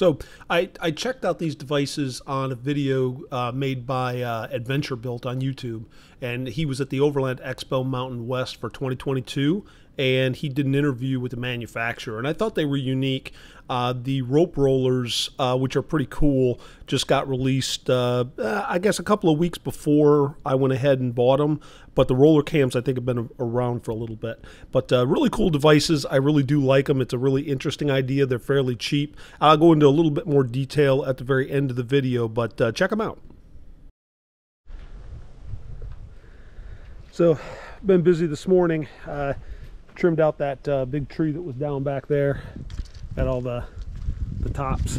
So I, I checked out these devices on a video uh, made by uh, Adventure Built on YouTube, and he was at the Overland Expo Mountain West for 2022, and he did an interview with the manufacturer, and I thought they were unique. Uh, the rope rollers, uh, which are pretty cool, just got released, uh, I guess, a couple of weeks before I went ahead and bought them. But the roller cams, I think, have been around for a little bit. But uh, really cool devices. I really do like them. It's a really interesting idea. They're fairly cheap. I'll go into a little bit more detail at the very end of the video, but uh, check them out. So, been busy this morning. Trimmed out that uh, big tree that was down back there. Got all the, the tops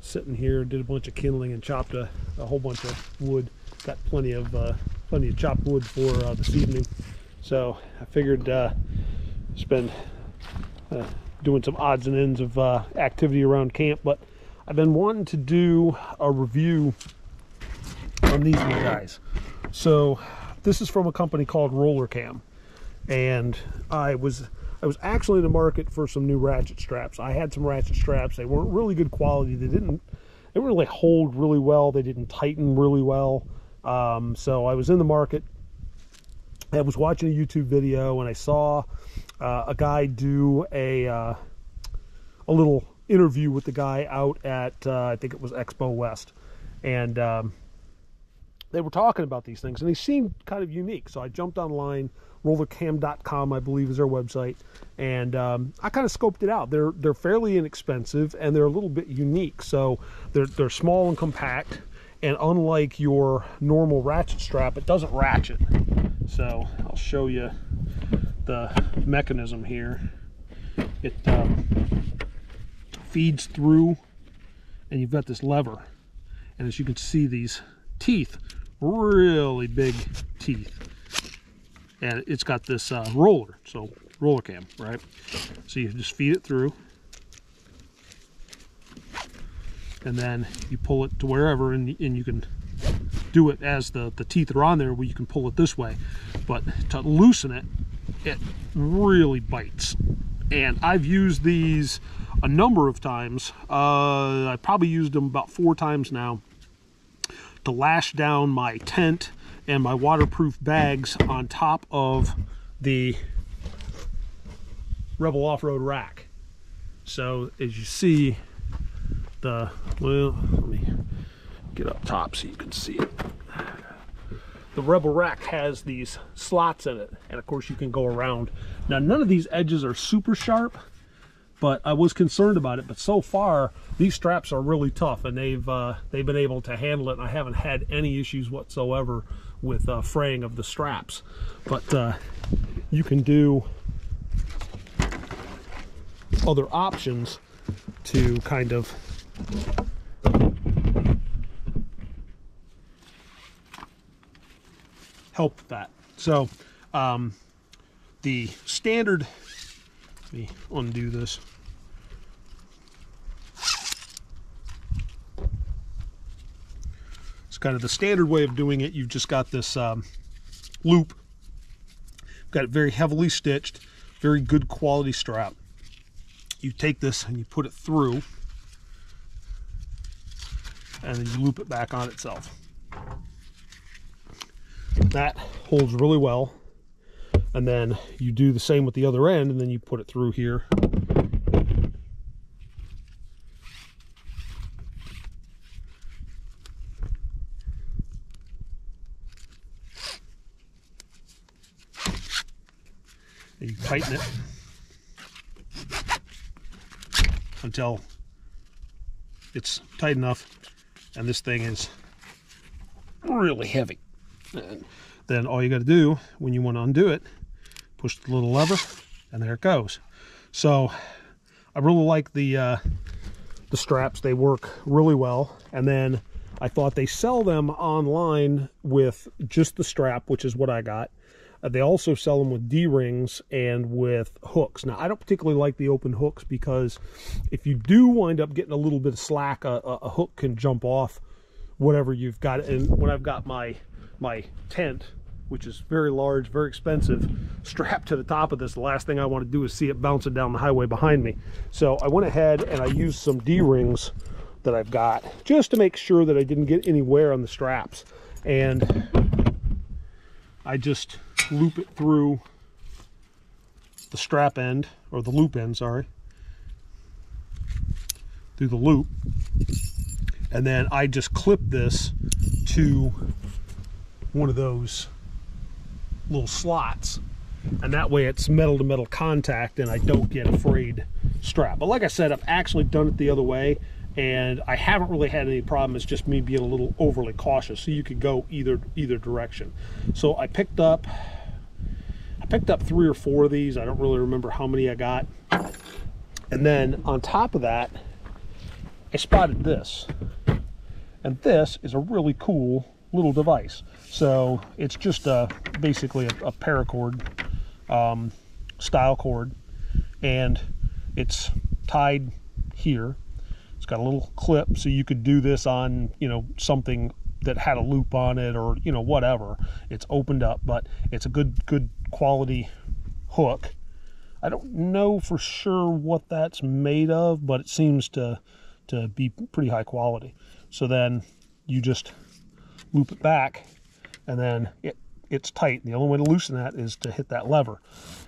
sitting here. Did a bunch of kindling and chopped a, a whole bunch of wood. Got plenty of uh, plenty of chopped wood for uh, this evening. So I figured uh, spend uh, doing some odds and ends of uh, activity around camp. But I've been wanting to do a review on these guys. So this is from a company called Roller Cam and I was I was actually in the market for some new ratchet straps. I had some ratchet straps. They weren't really good quality. They didn't they really hold really well. They didn't tighten really well. Um, so I was in the market. I was watching a YouTube video and I saw uh, a guy do a uh, a little interview with the guy out at uh, I think it was Expo West, and um, they were talking about these things and they seemed kind of unique. So I jumped online rollercam.com i believe is their website and um, i kind of scoped it out. They're they're fairly inexpensive and they're a little bit unique. So they're they're small and compact and unlike your normal ratchet strap it doesn't ratchet. So i'll show you the mechanism here. It um, feeds through and you've got this lever. And as you can see these teeth really big teeth and it's got this uh, roller, so roller cam, right? So you just feed it through, and then you pull it to wherever, and, and you can do it as the, the teeth are on there where you can pull it this way. But to loosen it, it really bites. And I've used these a number of times. Uh, I probably used them about four times now to lash down my tent and my waterproof bags on top of the Rebel off-road rack. So as you see, the, well, let me get up top so you can see it. The Rebel rack has these slots in it, and of course you can go around. Now none of these edges are super sharp, but I was concerned about it. But so far, these straps are really tough, and they've uh, they've been able to handle it. And I haven't had any issues whatsoever with uh, fraying of the straps. But uh, you can do other options to kind of help that. So um, the standard, let me undo this. It's kind of the standard way of doing it. You've just got this um, loop. Got it very heavily stitched, very good quality strap. You take this and you put it through, and then you loop it back on itself. That holds really well. And then you do the same with the other end, and then you put it through here. And you tighten it until it's tight enough and this thing is really heavy. And then all you got to do when you want to undo it push the little lever and there it goes so I really like the uh, the straps they work really well and then I thought they sell them online with just the strap which is what I got uh, they also sell them with D-rings and with hooks. Now, I don't particularly like the open hooks because if you do wind up getting a little bit of slack, a, a hook can jump off whatever you've got. And when I've got my my tent which is very large, very expensive, strapped to the top of this. The last thing I want to do is see it bouncing down the highway behind me. So I went ahead and I used some D-rings that I've got just to make sure that I didn't get any wear on the straps. And I just loop it through the strap end, or the loop end, sorry, through the loop. And then I just clip this to one of those little slots and that way it's metal to metal contact and I don't get a frayed strap. But like I said, I've actually done it the other way and I haven't really had any problem. It's just me being a little overly cautious. So you could go either either direction. So I picked up I picked up three or four of these. I don't really remember how many I got. And then on top of that, I spotted this. And this is a really cool little device. So it's just a, basically a, a paracord um, style cord and it's tied here. It's got a little clip so you could do this on, you know, something that had a loop on it or, you know, whatever. It's opened up, but it's a good, good quality hook. I don't know for sure what that's made of, but it seems to, to be pretty high quality. So then you just loop it back and then it, it's tight. The only way to loosen that is to hit that lever.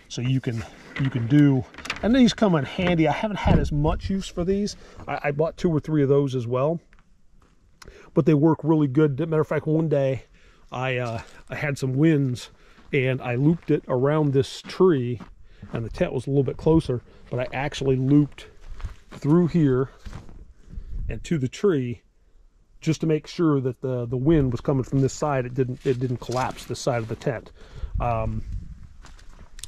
So you can you can do, and these come in handy. I haven't had as much use for these. I, I bought two or three of those as well, but they work really good. Matter of fact, one day I uh, I had some winds and I looped it around this tree, and the tent was a little bit closer, but I actually looped through here and to the tree just to make sure that the the wind was coming from this side. It didn't it didn't collapse this side of the tent. Um,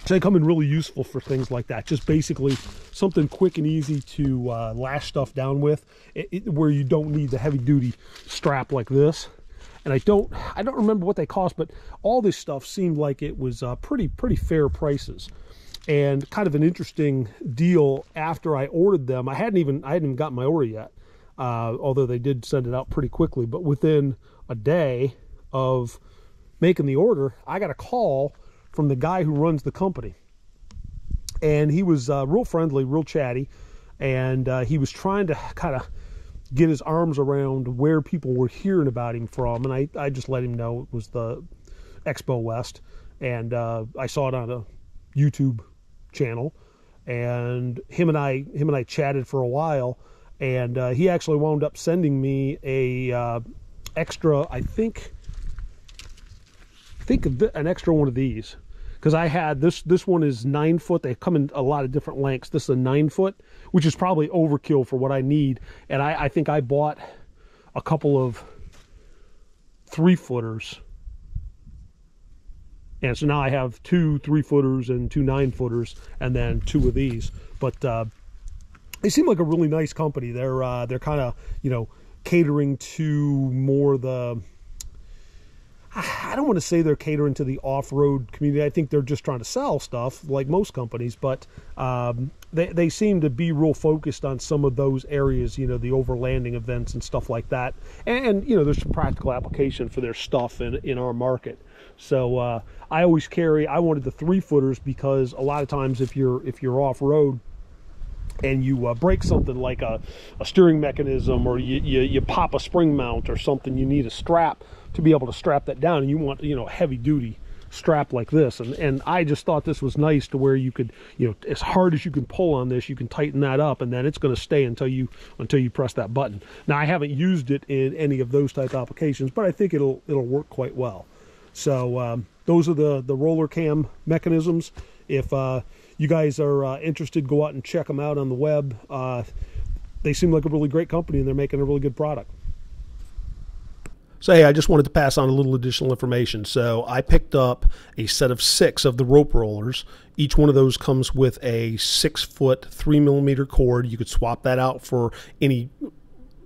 so they come in really useful for things like that. Just basically something quick and easy to uh, lash stuff down with, it, it, where you don't need the heavy duty strap like this. And I don't I don't remember what they cost, but all this stuff seemed like it was uh, pretty pretty fair prices and kind of an interesting deal after I ordered them. I hadn't even I hadn't even gotten my order yet uh, although they did send it out pretty quickly. But within a day of making the order, I got a call from the guy who runs the company. And he was uh, real friendly, real chatty, and uh, he was trying to kind of get his arms around where people were hearing about him from. And I, I just let him know it was the Expo West, and uh, I saw it on a YouTube channel. And him and I, him and I chatted for a while and uh, he actually wound up sending me a uh, extra i think think an extra one of these. Because i had this this one is nine foot. They come in a lot of different lengths. This is a nine foot which is probably overkill for what i need. And i, I think i bought a couple of three footers. And so now i have two three footers and two nine footers and then two of these. But uh, they seem like a really nice company. They're uh, they're kind of you know catering to more the I don't want to say they're catering to the off-road community. I think they're just trying to sell stuff like most companies, but um, they they seem to be real focused on some of those areas. You know, the overlanding events and stuff like that. And, you know, there's some practical application for their stuff in in our market. So uh, I always carry. I wanted the three footers because a lot of times if you're if you're off road and you uh, break something like a, a steering mechanism or you, you, you, pop a spring mount or something, you need a strap to be able to strap that down. And you want, you know, heavy duty strap like this. And, and I just thought this was nice to where you could, you know, as hard as you can pull on this, you can tighten that up and then it's going to stay until you, until you press that button. Now I haven't used it in any of those type applications, but I think it'll, it'll work quite well. So um, those are the, the roller cam mechanisms. If, uh, you guys are uh, interested, go out and check them out on the web. Uh, they seem like a really great company and they're making a really good product. So, hey, I just wanted to pass on a little additional information. So, I picked up a set of six of the rope rollers. Each one of those comes with a six foot, three millimeter cord. You could swap that out for any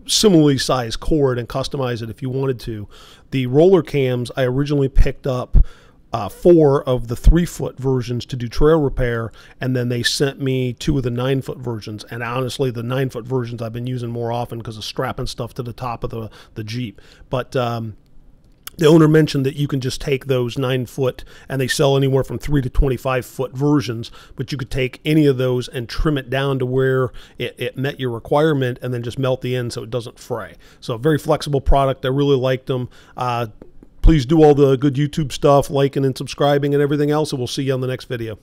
similarly sized cord and customize it if you wanted to. The roller cams I originally picked up uh, four of the three foot versions to do trail repair, and then they sent me two of the nine foot versions. And honestly, the nine foot versions I've been using more often because of strapping stuff to the top of the the Jeep. But um, the owner mentioned that you can just take those nine foot and they sell anywhere from three to 25 foot versions but you could take any of those and trim it down to where it, it met your requirement and then just melt the end so it doesn't fray so a very flexible product i really liked them uh, please do all the good youtube stuff liking and subscribing and everything else and we'll see you on the next video